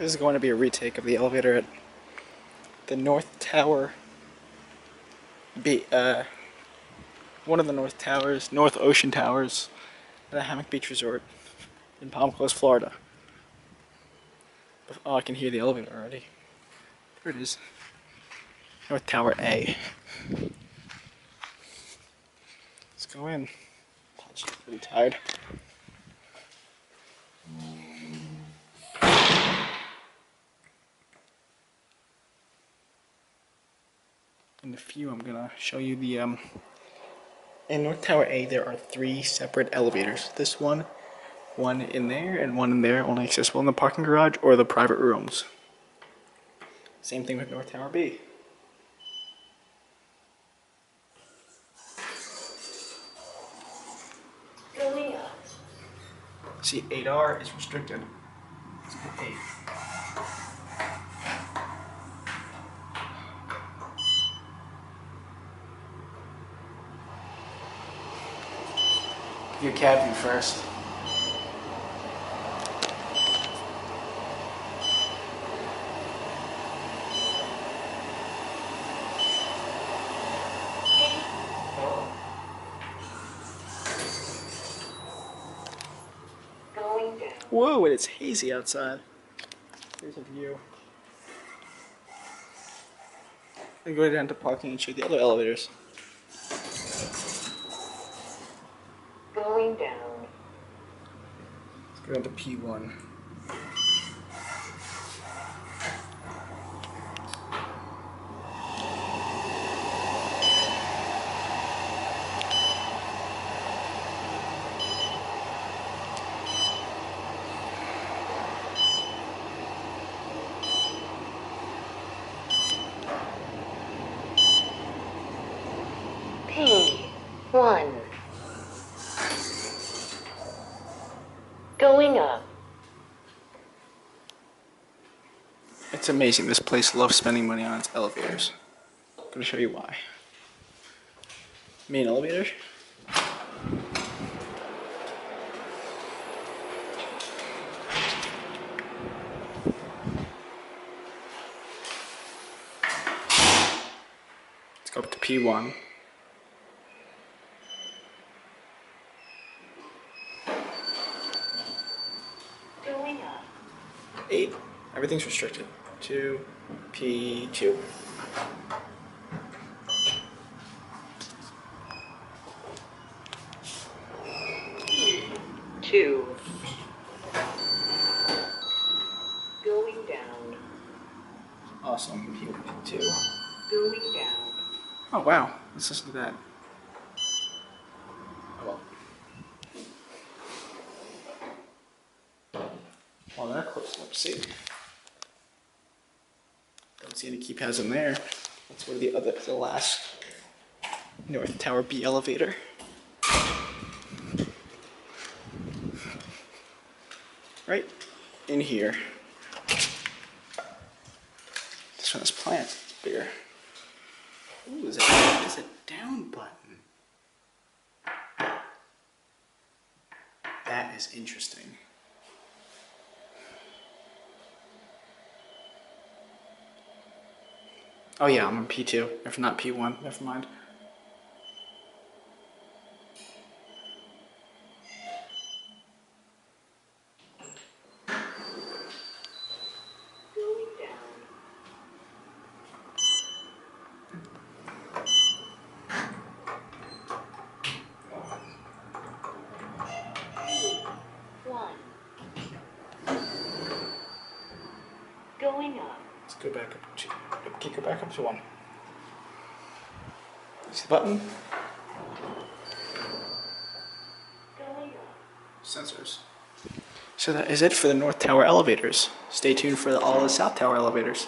This is going to be a retake of the elevator at the North Tower B, uh, one of the North Towers, North Ocean Towers, at the Hammock Beach Resort in Palm Coast, Florida. Oh, I can hear the elevator already. There it is. North Tower A. Let's go in. I'm pretty tired. In a few, I'm gonna show you the, um, in North Tower A, there are three separate elevators. This one, one in there, and one in there, only accessible in the parking garage or the private rooms. Same thing with North Tower B. Going up. See, 8R is restricted. Let's 8. Your cab first. Whoa, and it's hazy outside. There's a view. And go down to parking and check the other elevators. We're going to P1. P1. Going up. It's amazing. This place loves spending money on its elevators. I'm gonna show you why. Main elevator. Let's go up to P1. Going up. Eight. Everything's restricted. Two. P2. Two. Going down. Awesome. P2. Going down. Oh wow. Let's listen to that. That close up. See. Don't see any keypads in there. Let's go to the other, the last North Tower B elevator. Right in here. This one has plants. It's bigger. Ooh, is it is a down button? That is interesting. Oh yeah, I'm on P2, if not P1, never mind. Going down. One. Going up. Let's go back up to, okay, go back up to one. See the button? Sensors. So that is it for the North Tower elevators. Stay tuned for all the South Tower elevators.